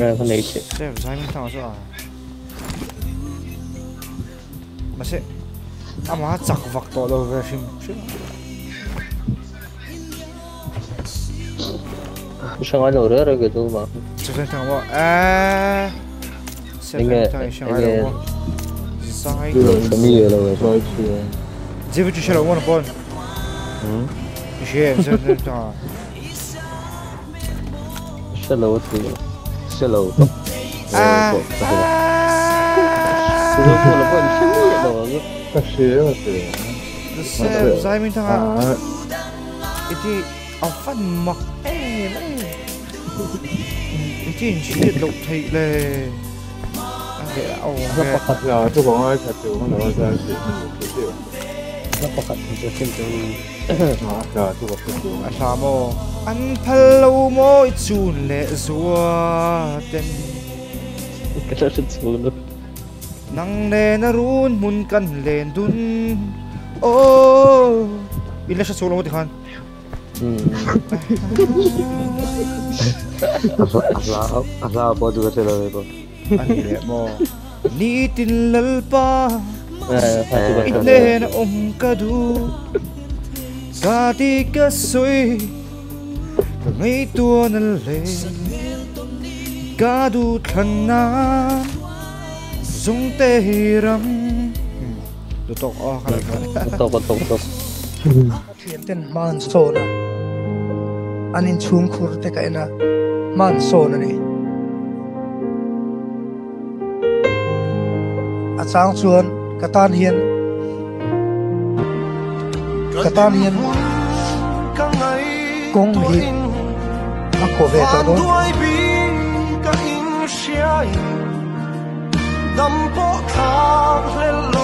Revelation. Damn, Simon Thomas ah. Masih, kamu hati cak waktu lo version. شمال اورا كده ما شفت هو آه سبت شمال صحيح جميل لو صحيح جبت شرا وأنا بون شيء زين تاع شلا وصل Sai. Tấm mì rồi rồi. Giờ vi chơi lo một bon. Ừ. Xem xem xem thằng. Sẽ lâu thì sẽ lâu. À. Tôi không là bọn xin gì đâu. Có sữa mà sữa. Xem sai mình thằng à. À, Iti ang fan mak eh eh. Iti shit lo thai le. Ang ge au ge. là tôi có ai thật cái tôi. Đó, là thật mo ichun le zua ten Cái đó فقط تمثلت أشامو أنت اللومو يتسون لأزواتن كلاش تسولف نان لين رون من كان لين دون أوه إلا شو تسولف تخان أصلا أصلا بودو كتير لبيبو أني لمو نيتين للبا Inen om kadu Dati ka soy Ngay tua na le Kadu thana Zong te ram Tutok kalaga Betul betul betul. thiền tên man so na anin chung khur te ka ina man so na ni a chang chuan katan hian katan hian kong hi do đâm bộ thang